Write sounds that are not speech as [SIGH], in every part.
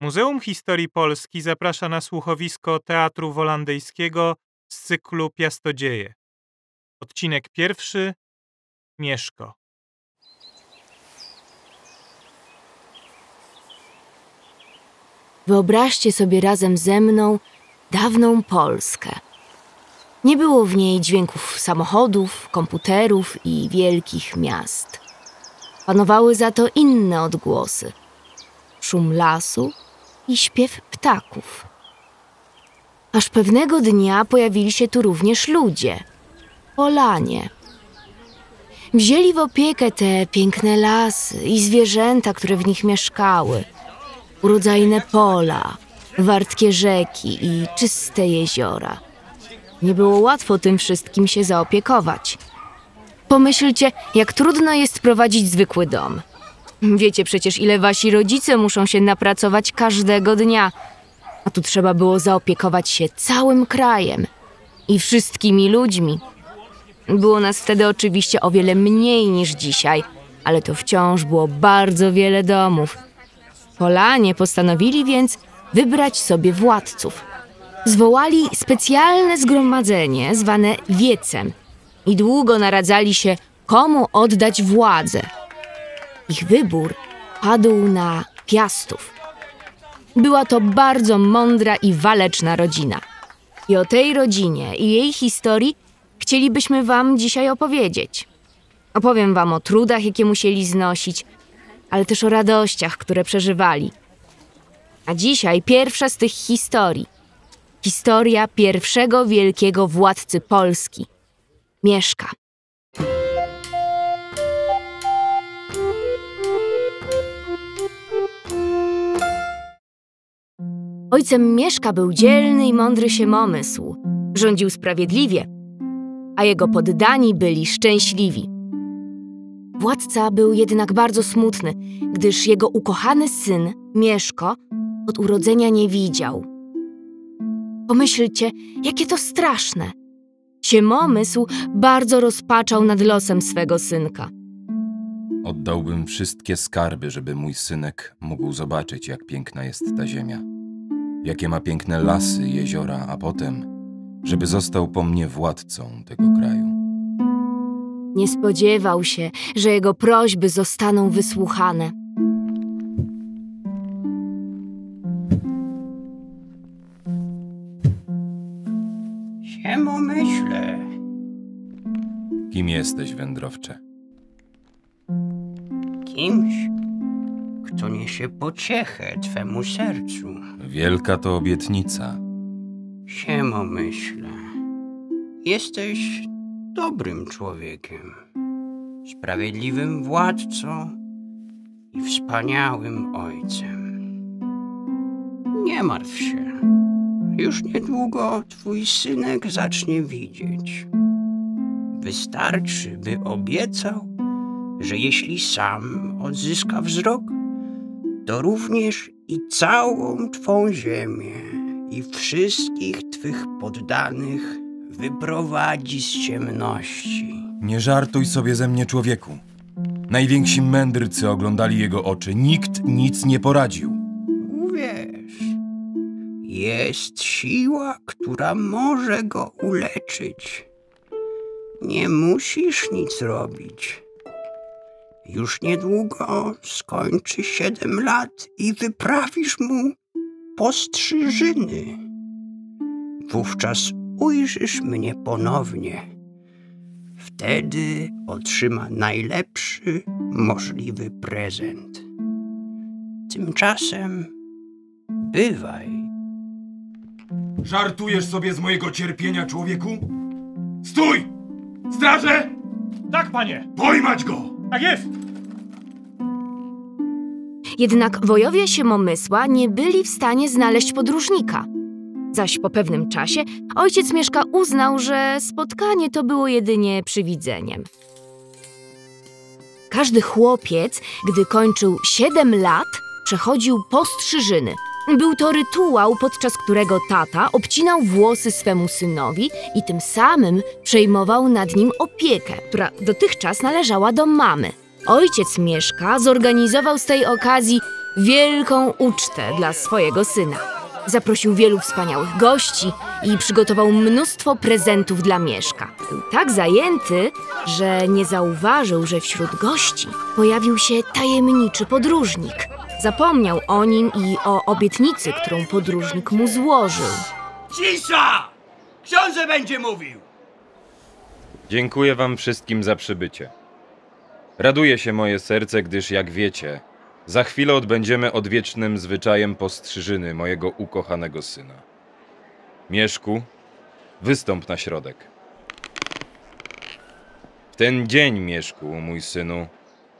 Muzeum Historii Polski zaprasza na słuchowisko Teatru Wolandyjskiego z cyklu Piastodzieje. Odcinek pierwszy Mieszko. Wyobraźcie sobie razem ze mną dawną Polskę. Nie było w niej dźwięków samochodów, komputerów i wielkich miast. Panowały za to inne odgłosy: szum lasu i śpiew ptaków. Aż pewnego dnia pojawili się tu również ludzie Polanie. Wzięli w opiekę te piękne lasy i zwierzęta, które w nich mieszkały. Urodzajne pola, wartkie rzeki i czyste jeziora. Nie było łatwo tym wszystkim się zaopiekować. Pomyślcie, jak trudno jest prowadzić zwykły dom. Wiecie przecież, ile wasi rodzice muszą się napracować każdego dnia. A tu trzeba było zaopiekować się całym krajem i wszystkimi ludźmi. Było nas wtedy oczywiście o wiele mniej niż dzisiaj, ale to wciąż było bardzo wiele domów. Polanie postanowili więc wybrać sobie władców. Zwołali specjalne zgromadzenie zwane wiecem i długo naradzali się, komu oddać władzę. Ich wybór padł na Piastów. Była to bardzo mądra i waleczna rodzina. I o tej rodzinie i jej historii chcielibyśmy Wam dzisiaj opowiedzieć. Opowiem Wam o trudach, jakie musieli znosić, ale też o radościach, które przeżywali. A dzisiaj pierwsza z tych historii. Historia pierwszego wielkiego władcy Polski Mieszka. Ojcem Mieszka był dzielny i mądry siemomysł. Rządził sprawiedliwie, a jego poddani byli szczęśliwi. Władca był jednak bardzo smutny, gdyż jego ukochany syn, Mieszko, od urodzenia nie widział. Pomyślcie, jakie to straszne. Siemomysł bardzo rozpaczał nad losem swego synka. Oddałbym wszystkie skarby, żeby mój synek mógł zobaczyć, jak piękna jest ta ziemia. Jakie ma piękne lasy, jeziora, a potem, żeby został po mnie władcą tego kraju. Nie spodziewał się, że jego prośby zostaną wysłuchane. Siemo myślę. Kim jesteś, wędrowcze? Kimś, kto niesie pociechę twemu sercu. Wielka to obietnica. Siemo myślę. Jesteś dobrym człowiekiem, sprawiedliwym władcą i wspaniałym ojcem. Nie martw się. Już niedługo twój synek zacznie widzieć. Wystarczy, by obiecał, że jeśli sam odzyska wzrok, to również i całą twą ziemię i wszystkich twych poddanych wyprowadzi z ciemności. Nie żartuj sobie ze mnie, człowieku. Najwięksi mędrcy oglądali jego oczy. Nikt nic nie poradził. Uwierz, jest siła, która może go uleczyć. Nie musisz nic robić. Już niedługo skończy siedem lat i wyprawisz mu postrzyżyny. Wówczas ujrzysz mnie ponownie. Wtedy otrzyma najlepszy możliwy prezent. Tymczasem bywaj. Żartujesz sobie z mojego cierpienia, człowieku? Stój! Straże! Tak, panie! Pojmać go! Tak jest! Jednak wojowie Siemomysła nie byli w stanie znaleźć podróżnika. Zaś po pewnym czasie ojciec Mieszka uznał, że spotkanie to było jedynie przywidzeniem. Każdy chłopiec, gdy kończył 7 lat, przechodził postrzyżyny. Był to rytuał, podczas którego tata obcinał włosy swemu synowi i tym samym przejmował nad nim opiekę, która dotychczas należała do mamy. Ojciec Mieszka zorganizował z tej okazji wielką ucztę dla swojego syna. Zaprosił wielu wspaniałych gości i przygotował mnóstwo prezentów dla Mieszka. Był tak zajęty, że nie zauważył, że wśród gości pojawił się tajemniczy podróżnik. Zapomniał o nim i o obietnicy, którą podróżnik mu złożył. Cisza! Książę będzie mówił! Dziękuję wam wszystkim za przybycie. Raduje się moje serce, gdyż jak wiecie, za chwilę odbędziemy odwiecznym zwyczajem postrzyżyny mojego ukochanego syna. Mieszku, wystąp na środek. W ten dzień, Mieszku, mój synu,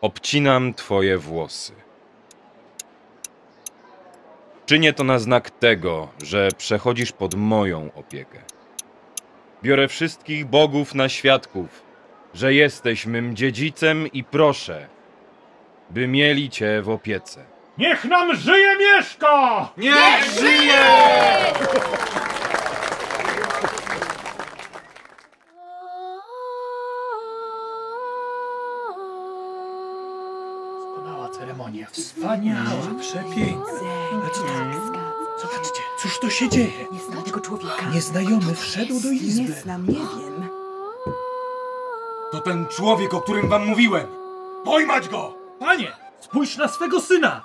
obcinam twoje włosy. Czynię to na znak tego, że przechodzisz pod moją opiekę. Biorę wszystkich bogów na świadków, że jesteś mym dziedzicem i proszę, by mieli cię w opiece. Niech nam żyje Mieszko! Niech żyje! Doskonała ceremonia, wspaniała, przepiękna. To? Się dzieje? Nie znam tego człowieka. Nieznajomy wszedł do Nie izby. znam, nie wiem. To ten człowiek, o którym wam mówiłem. Pojmać go! Panie, spójrz na swego syna.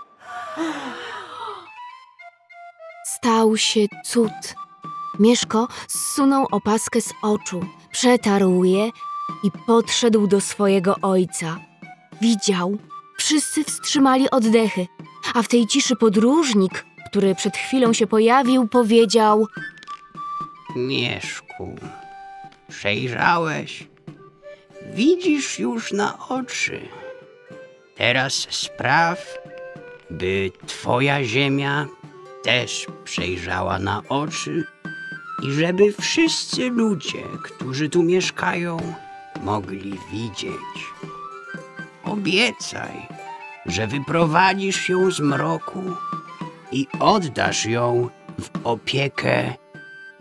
Stał się cud. Mieszko zsunął opaskę z oczu, przetarł je i podszedł do swojego ojca. Widział, wszyscy wstrzymali oddechy, a w tej ciszy podróżnik, który przed chwilą się pojawił, powiedział: Mieszku, przejrzałeś. Widzisz już na oczy. Teraz spraw, by twoja ziemia też przejrzała na oczy i żeby wszyscy ludzie, którzy tu mieszkają, mogli widzieć. Obiecaj, że wyprowadzisz ją z mroku i oddasz ją w opiekę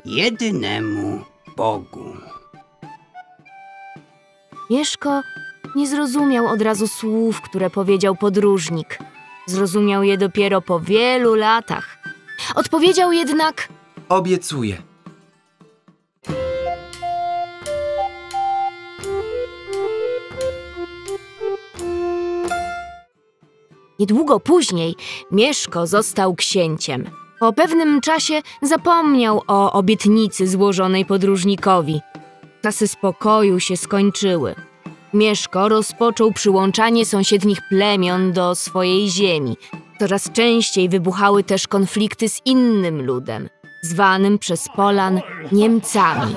jedynemu Bogu. Mieszko nie zrozumiał od razu słów, które powiedział podróżnik. Zrozumiał je dopiero po wielu latach. Odpowiedział jednak: Obiecuję. Niedługo później Mieszko został księciem. Po pewnym czasie zapomniał o obietnicy złożonej podróżnikowi. Czasy spokoju się skończyły. Mieszko rozpoczął przyłączanie sąsiednich plemion do swojej ziemi. Coraz częściej wybuchały też konflikty z innym ludem, zwanym przez Polan Niemcami.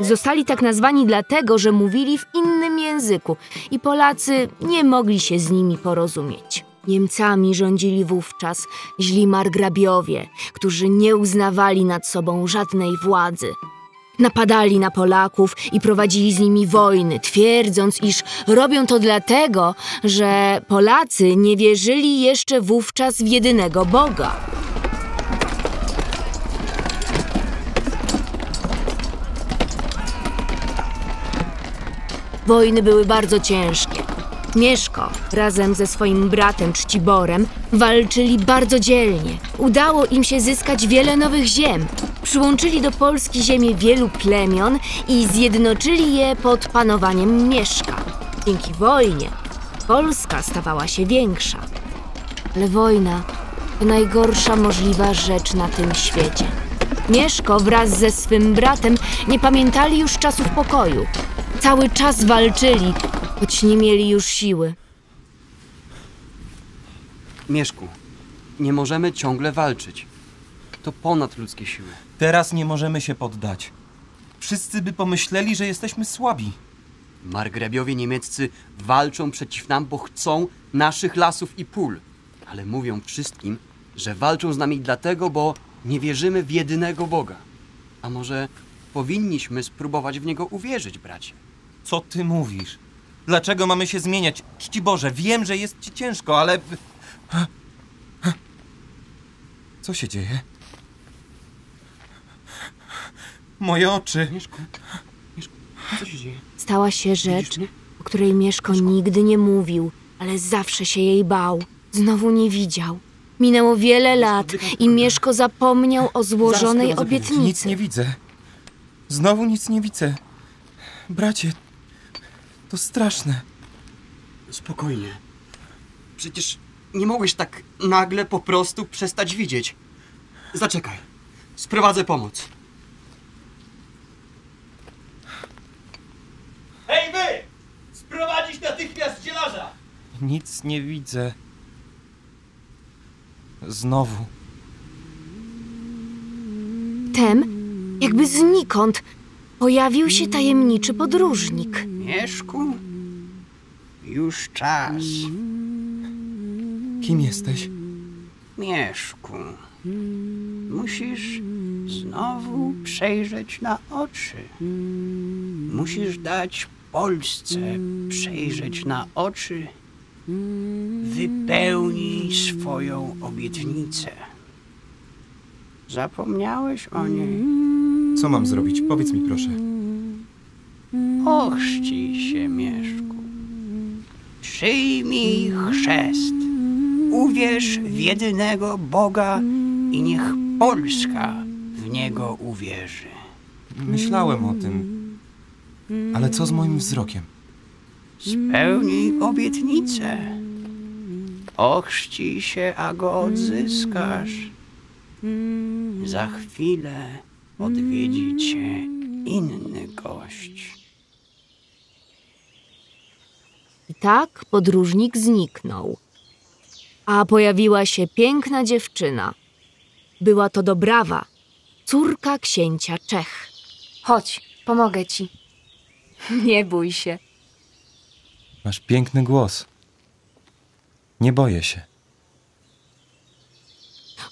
Zostali tak nazwani dlatego, że mówili w innym języku i Polacy nie mogli się z nimi porozumieć. Niemcami rządzili wówczas źli margrabiowie, którzy nie uznawali nad sobą żadnej władzy. Napadali na Polaków i prowadzili z nimi wojny, twierdząc, iż robią to dlatego, że Polacy nie wierzyli jeszcze wówczas w jedynego Boga. Wojny były bardzo ciężkie. Mieszko razem ze swoim bratem Czciborem walczyli bardzo dzielnie. Udało im się zyskać wiele nowych ziem. Przyłączyli do Polski ziemię wielu plemion i zjednoczyli je pod panowaniem Mieszka. Dzięki wojnie Polska stawała się większa. Ale wojna to najgorsza możliwa rzecz na tym świecie. Mieszko wraz ze swym bratem nie pamiętali już czasów pokoju. Cały czas walczyli, choć nie mieli już siły. Mieszku, nie możemy ciągle walczyć. To ponad ludzkie siły. Teraz nie możemy się poddać. Wszyscy by pomyśleli, że jesteśmy słabi. Margrabiowie niemieccy walczą przeciw nam, bo chcą naszych lasów i pól. Ale mówią wszystkim, że walczą z nami dlatego, bo nie wierzymy w jedynego Boga. A może powinniśmy spróbować w Niego uwierzyć, bracie? Co ty mówisz? Dlaczego mamy się zmieniać? Czci Boże, wiem, że jest ci ciężko, ale... Co się dzieje? Moje oczy. Mieszku, Mieszku, co się dzieje? Stała się rzecz, o której Mieszko nigdy nie mówił, ale zawsze się jej bał. Znowu nie widział. Minęło wiele lat i Mieszko zapomniał o złożonej prowadzę. Nic obietnicy. nie widzę. Znowu nic nie widzę. Bracie, to straszne. Spokojnie. Przecież nie mogłeś tak nagle po prostu przestać widzieć. Zaczekaj. Sprowadzę pomoc. Hej wy! Sprowadzić natychmiast zielarza! Nic nie widzę. Znowu. Wtem, jakby znikąd, pojawił się tajemniczy podróżnik. Mieszku, już czas. Kim jesteś? Mieszku, musisz znowu przejrzeć na oczy. Musisz dać Polsce przejrzeć na oczy. Wypełnij swoją obietnicę. Zapomniałeś o niej? Co mam zrobić? Powiedz mi proszę. Ochrzcij się, Mieszku. Przyjmij chrzest. Uwierz w jedynego Boga i niech Polska w Niego uwierzy. Myślałem o tym. Ale co z moim wzrokiem? Spełnij obietnicę. Ochrzcij się, a go odzyskasz. Za chwilę odwiedzi cię inny gość. I tak podróżnik zniknął. A pojawiła się piękna dziewczyna. Była to Dobrawa, córka księcia Czech. Chodź, pomogę ci. [LAUGHS] Nie bój się. Masz piękny głos. Nie boję się.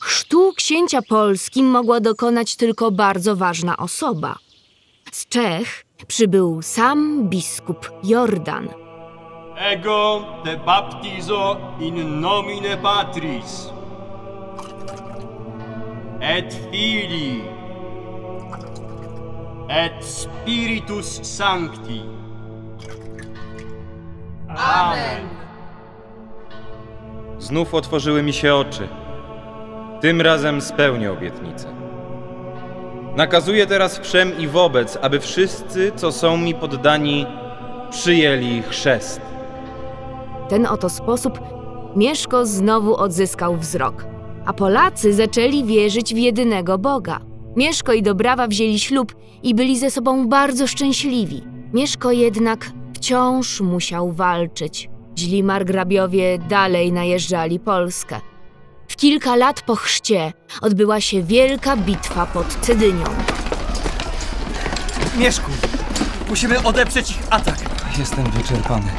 Chrztu księcia Polski mogła dokonać tylko bardzo ważna osoba. Z Czech przybył sam biskup Jordan. Ego te baptizo in nomine Patris et Filii et Spiritus Sancti. Amen. Znów otworzyły mi się oczy. Tym razem spełnię obietnicę. Nakazuję teraz wszem i wobec, aby wszyscy, co są mi poddani, przyjęli chrzest. W ten oto sposób Mieszko znowu odzyskał wzrok, a Polacy zaczęli wierzyć w jedynego Boga. Mieszko i Dobrawa wzięli ślub i byli ze sobą bardzo szczęśliwi. Mieszko jednak wciąż musiał walczyć. Źli margrabiowie dalej najeżdżali Polskę. W kilka lat po chrzcie odbyła się wielka bitwa pod Cedynią. Mieszku, musimy odeprzeć ich atak. Jestem wyczerpany.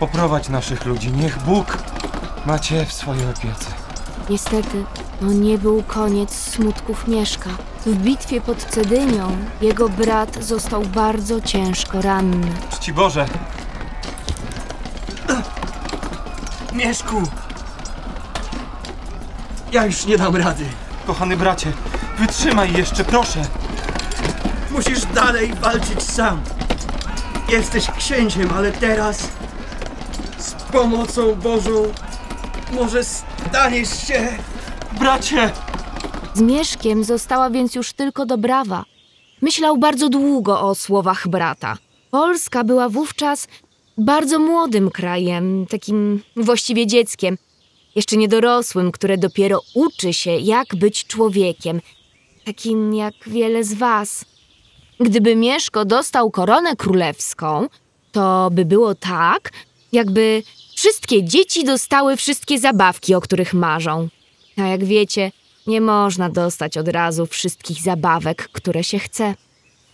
Poprowadź naszych ludzi. Niech Bóg ma cię w swojej opiece. Niestety, to nie był koniec smutków Mieszka. W bitwie pod Cedynią jego brat został bardzo ciężko ranny. Czci Boże! Mieszku! Ja już nie dam rady. Kochany bracie, wytrzymaj jeszcze, proszę! Musisz dalej walczyć sam. Jesteś księciem, ale teraz pomocą Bożą może staniesz się... Bracie! Z Mieszkiem została więc już tylko Dobrawa. Myślał bardzo długo o słowach brata. Polska była wówczas bardzo młodym krajem, takim właściwie dzieckiem, jeszcze niedorosłym, które dopiero uczy się, jak być człowiekiem, takim jak wiele z was. Gdyby Mieszko dostał koronę królewską, to by było tak, jakby wszystkie dzieci dostały wszystkie zabawki, o których marzą. A jak wiecie, nie można dostać od razu wszystkich zabawek, które się chce.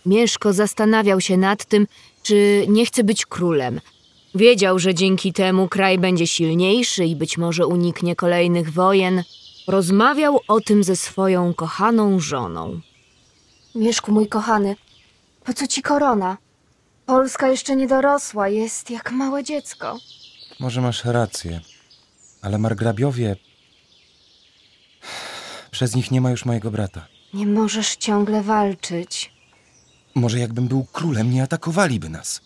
Mieszko zastanawiał się nad tym, czy nie chce być królem. Wiedział, że dzięki temu kraj będzie silniejszy i być może uniknie kolejnych wojen. Rozmawiał o tym ze swoją kochaną żoną. Mieszku, mój kochany, po co ci korona? Polska jeszcze nie dorosła, jest jak małe dziecko. Może masz rację, ale margrabiowie... Przez nich nie ma już mojego brata. Nie możesz ciągle walczyć. Może jakbym był królem, nie atakowaliby nas.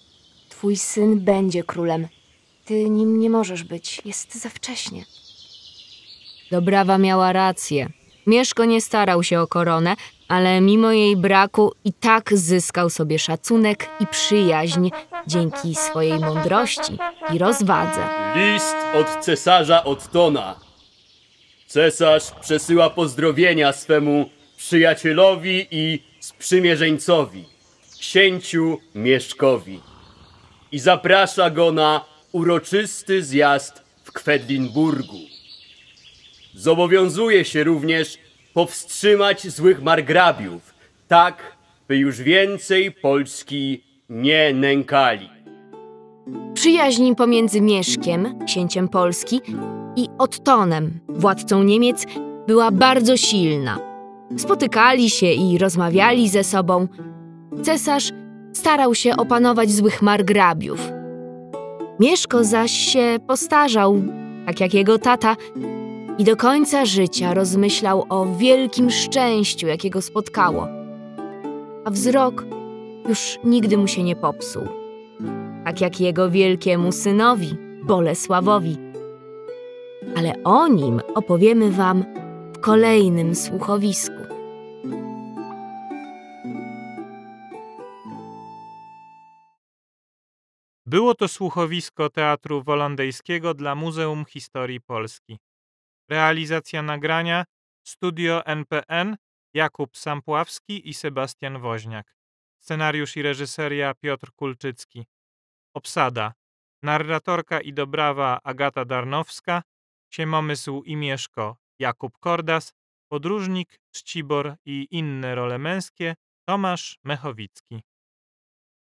Twój syn będzie królem. Ty nim nie możesz być. Jest za wcześnie. Dobrawa miała rację. Mieszko nie starał się o koronę, ale mimo jej braku i tak zyskał sobie szacunek i przyjaźń dzięki swojej mądrości i rozwadze. List od cesarza Ottona. Cesarz przesyła pozdrowienia swemu przyjacielowi i sprzymierzeńcowi, księciu Mieszkowi. I zaprasza go na uroczysty zjazd w Kwedlinburgu. Zobowiązuje się również powstrzymać złych margrabiów, tak by już więcej Polski nie nękali. Przyjaźń pomiędzy Mieszkiem, księciem Polski, i Ottonem, władcą Niemiec, była bardzo silna. Spotykali się i rozmawiali ze sobą. Cesarz starał się opanować złych margrabiów. Mieszko zaś się postarzał, tak jak jego tata, i do końca życia rozmyślał o wielkim szczęściu, jakiego spotkało. A wzrok już nigdy mu się nie popsuł tak jak jego wielkiemu synowi, Bolesławowi. Ale o nim opowiemy Wam w kolejnym słuchowisku. Było to słuchowisko Teatru Wolandyjskiego dla Muzeum Historii Polski. Realizacja nagrania Studio NPN Jakub Sampławski i Sebastian Woźniak. Scenariusz i reżyseria Piotr Kulczycki. Obsada. Narratorka i dobrawa Agata Darnowska, Siemomysł i Mieszko Jakub Kordas, podróżnik Czcibor i inne role męskie Tomasz Mechowicki.